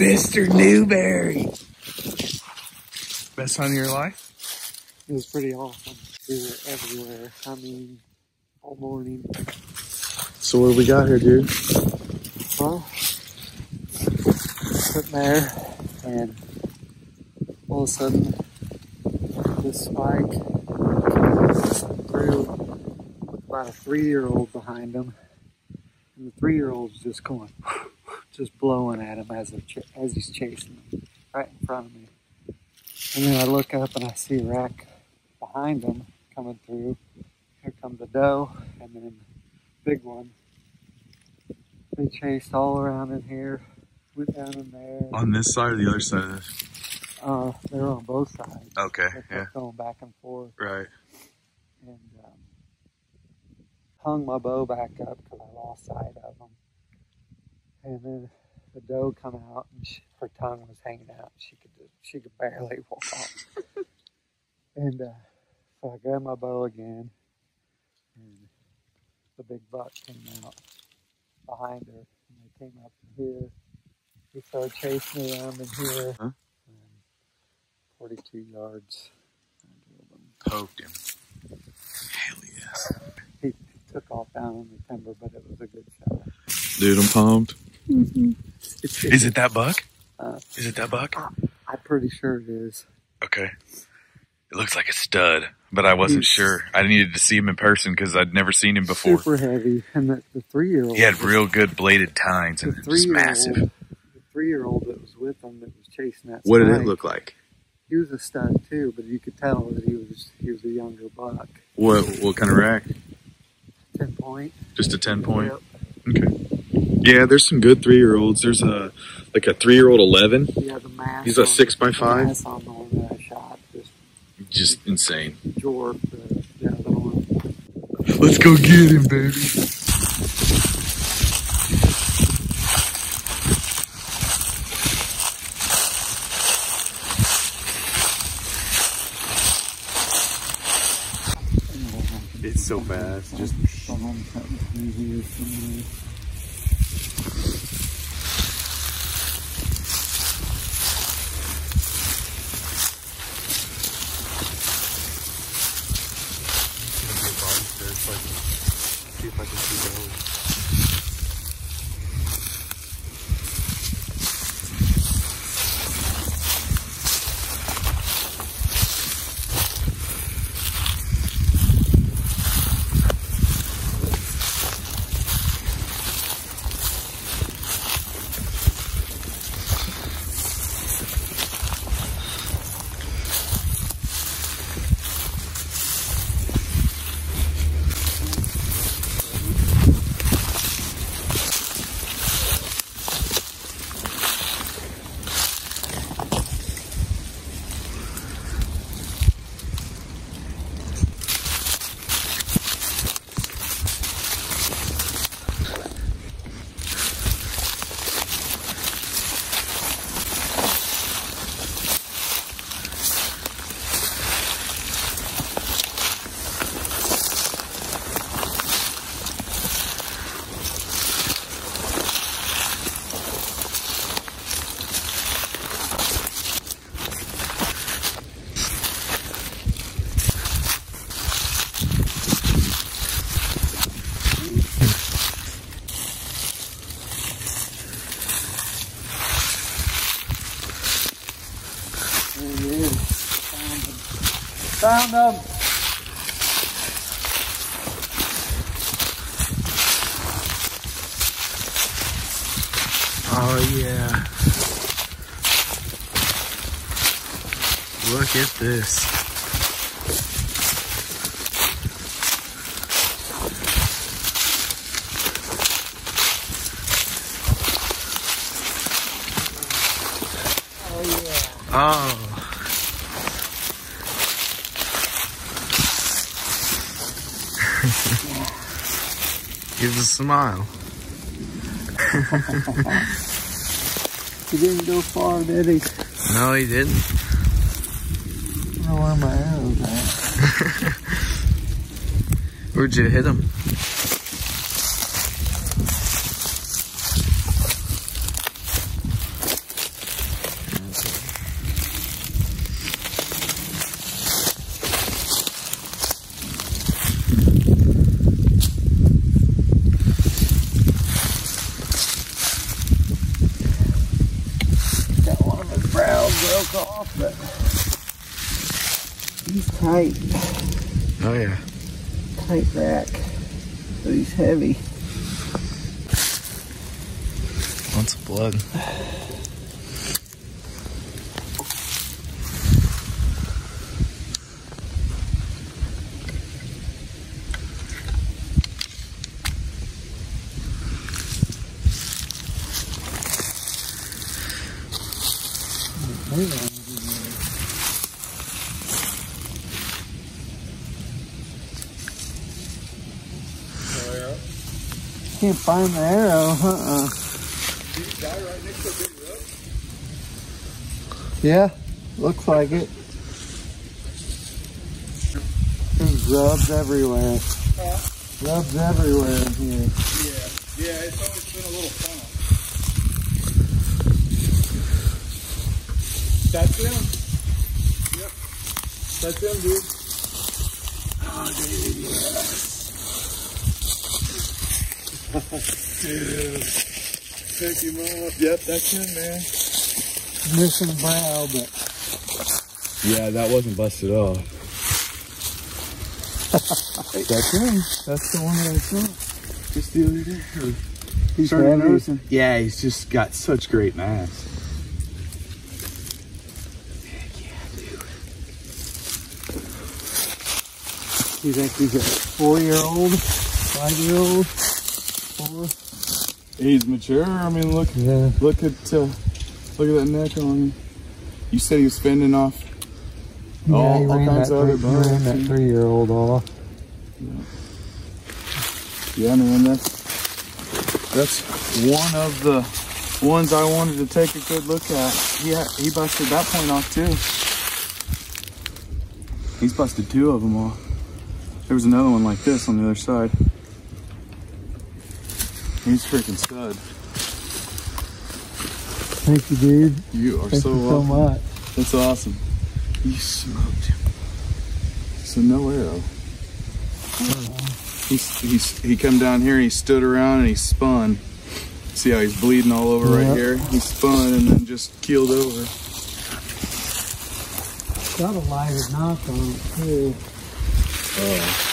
Mr. Newberry. Best hunt of your life? It was pretty awesome. We were everywhere. I mean, all morning. So what do we got here, dude? Well, sitting there, and all of a sudden, this spike through with about a three-year-old behind him, and the three-year-old's just going, just blowing at him as, as he's chasing him, right in front of me. And then I look up and I see a rack behind him coming through. Here comes a doe, and then big one. They chased all around in here, went down in there. On this side or the other side of this? Uh, they were on both sides. Okay, yeah, going back and forth, right. and um, hung my bow back up because I lost sight of them. And then the doe come out, and she, her tongue was hanging out. She could just, she could barely walk. and uh, so I grabbed my bow again, and the big buck came out behind her, and they came up here. He started chasing me around in here. Huh? And 42 yards. Poked him. Hell yes. He took off down in the timber, but it was a good shot. Dude, I'm pumped. It's, Is it that buck? Uh, Is it that buck? I'm pretty sure it is. Okay. It looks like a stud, but I wasn't He's- sure. I needed to see him in person because I'd never seen him before. Super heavy, and the, the three-year-old. He had real good bladed tines and just three-year-old. massive. The three-year-old that was with him that was chasing that. What did it look like? He was a stud too, but you could tell that he was he was a younger buck. What what kind of rack? Ten point. Just a ten point. Yep. Okay. Yeah, there's some good three year olds. There's a like a three year old eleven. Yeah, the mass. He's a on- six by five? mass on the one that I shot just Just insane. dwarfed the, the one. Let's go get him, baby. It's so fast. Just Found them. Oh yeah. Look at this. Oh yeah. Oh. Gives a smile. He didn't go far, did he? No, he didn't. I don't know where my arrow's at. Where'd you hit him? Tight, Oh yeah. tight rack, but he's heavy. Lots of blood. Can't find the arrow, uh-uh. Yeah, looks like it. There's rubs everywhere. Rubs everywhere in here. Yeah, yeah, it's always been a little fun. That's him. Yep. That's him, dude. Oh, dude. Pick him up. Yep, that's him, man. Missing brow, but Yeah, that wasn't busted off. that's him. That's the one that I saw just the other day. He's started noticing. Yeah, he's just got such great mass. He's a four-year-old, five-year-old, four? He's mature. I mean, look, Yeah. look at, uh, look at that neck on him. You said he was fending off. Yeah, all, he all ran kinds that of other three, he ran that three-year-old off. Yeah, man, that's that's one of the ones I wanted to take a good look at. Yeah, he busted that point off too. He's busted two of them off. There was another one like this on the other side. He's freaking stud. Thank you, dude. You are Thank so you so much. That's awesome. You smoked him. So no arrow. Oh. He's, he's, he come down here and he stood around and he spun. See how he's bleeding all over Yeah. right here? He spun and then just keeled over. Got a lighter nock on it, too. Oh.